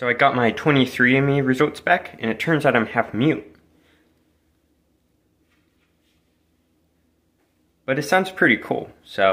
So I got my 23andMe results back, and it turns out I'm half mute. But it sounds pretty cool, so